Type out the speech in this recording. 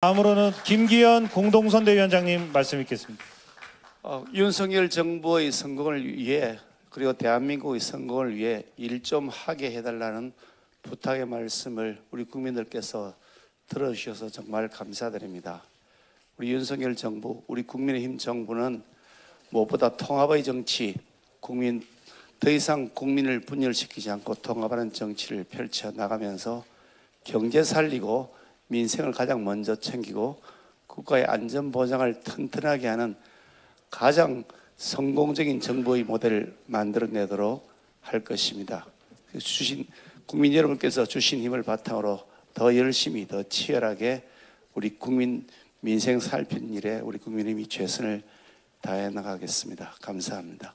다음으로는 김기현 공동선대위원장님 말씀 있겠습니다. 어, 윤석열 정부의 성공을 위해 그리고 대한민국의 성공을 위해 일 좀 하게 해달라는 부탁의 말씀을 우리 국민들께서 들어주셔서 정말 감사드립니다. 우리 윤석열 정부, 우리 국민의힘 정부는 무엇보다 통합의 정치, 국민 더 이상 국민을 분열시키지 않고 통합하는 정치를 펼쳐 나가면서 경제 살리고 민생을 가장 먼저 챙기고 국가의 안전 보장을 튼튼하게 하는 가장 성공적인 정부의 모델을 만들어내도록 할 것입니다. 주신 국민 여러분께서 주신 힘을 바탕으로 더 열심히 더 치열하게 우리 국민 민생 살피는 일에 우리 국민의힘이 최선을 다해 나가겠습니다. 감사합니다.